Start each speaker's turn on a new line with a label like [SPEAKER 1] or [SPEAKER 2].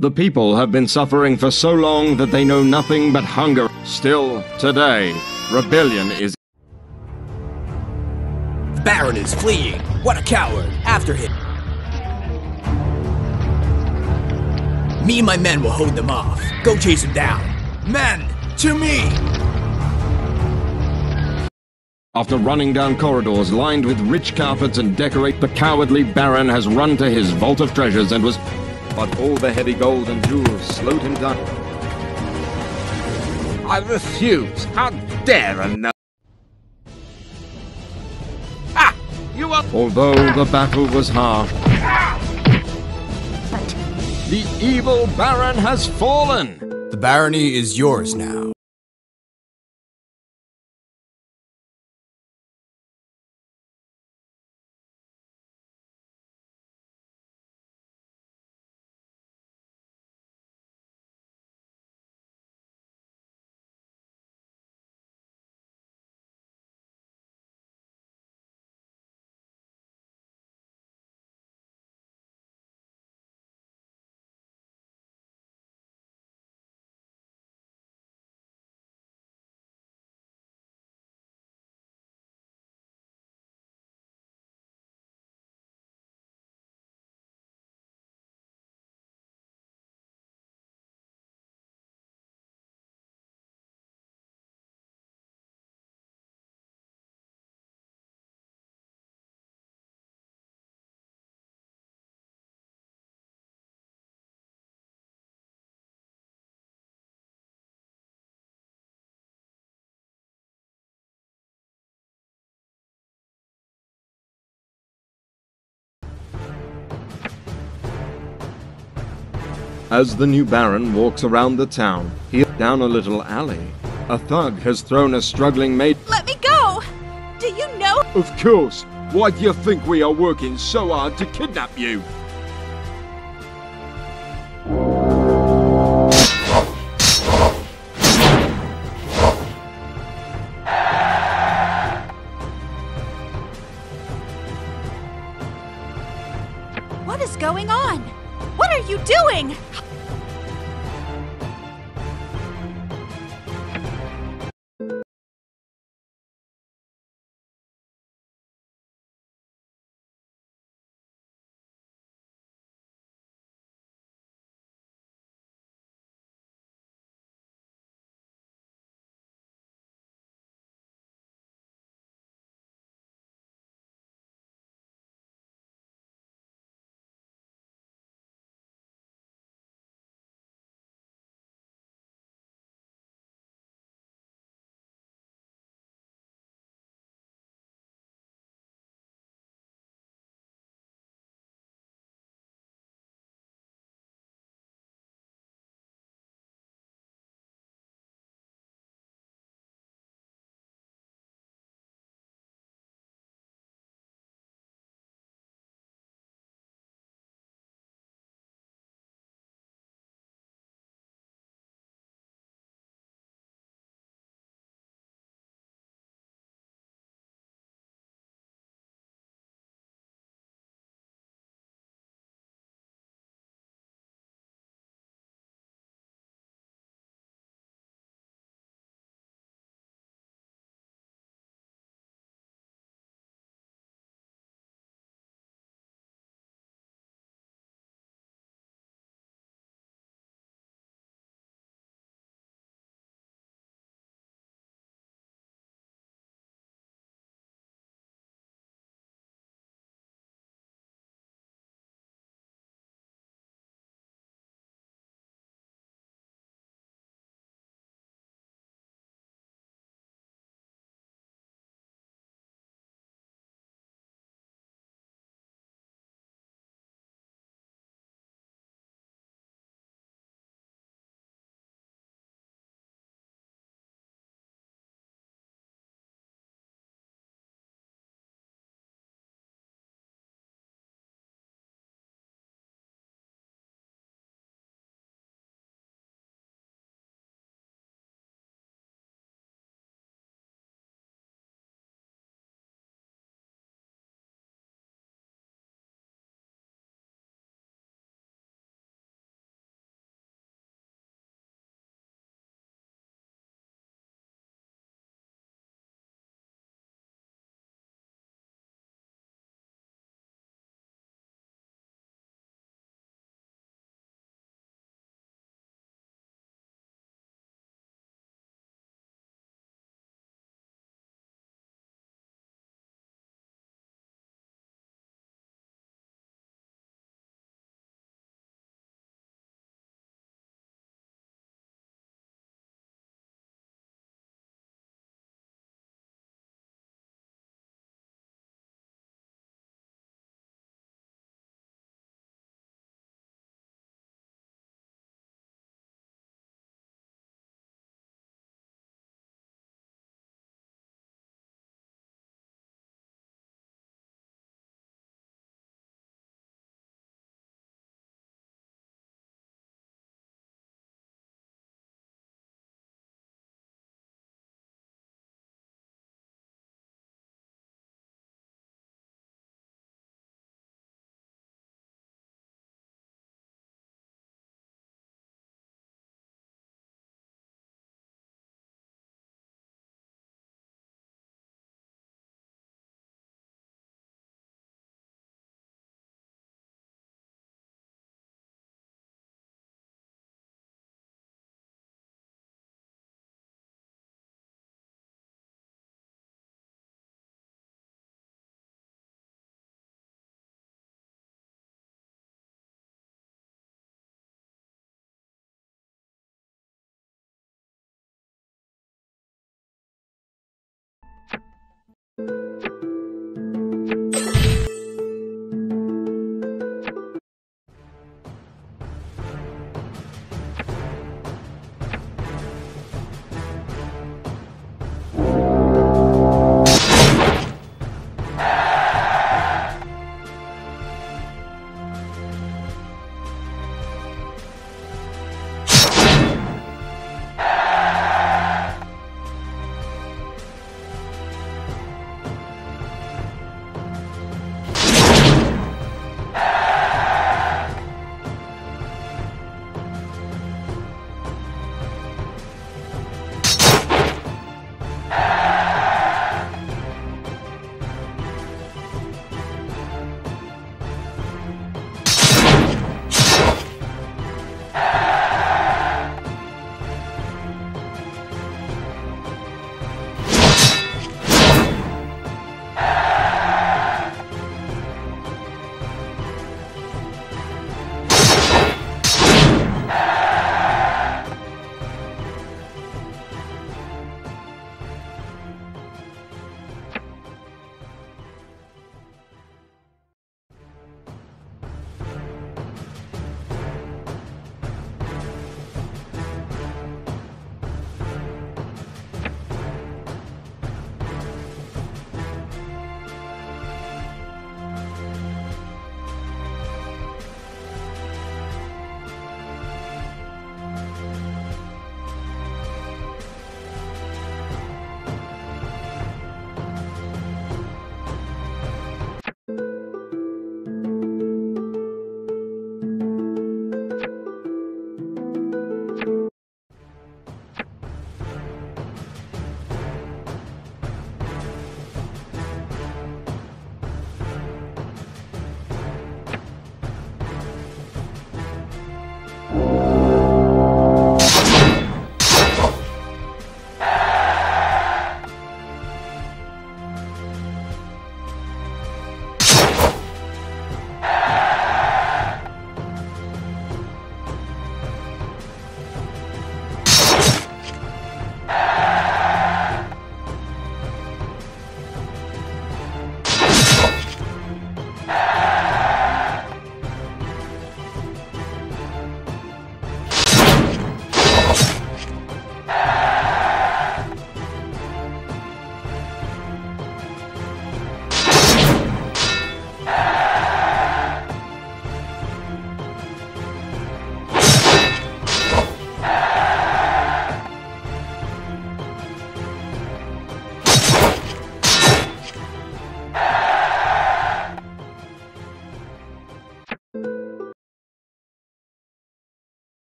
[SPEAKER 1] The people have been suffering for so long that they know nothing but hunger. Still, today, rebellion is.
[SPEAKER 2] The Baron is fleeing. What a coward. After him. Me and my men will hold them off. Go chase him down. Men, to me!
[SPEAKER 1] After running down corridors lined with rich carpets and decorate, the cowardly Baron has run to his vault of treasures and was. But all the heavy gold and jewels slowed him down.
[SPEAKER 3] I refuse. How dare a no... Ah! You are...
[SPEAKER 1] Although the battle was harsh, the evil Baron has fallen!
[SPEAKER 2] The barony is yours now.
[SPEAKER 1] As the new Baron walks around the town, he down a little alley. A thug has thrown a struggling maid.
[SPEAKER 4] Let me go! Do you know?
[SPEAKER 5] Of course. Why do you think we are working so hard to kidnap you?